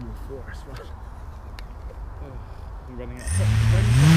more force, but uh, I'm running out.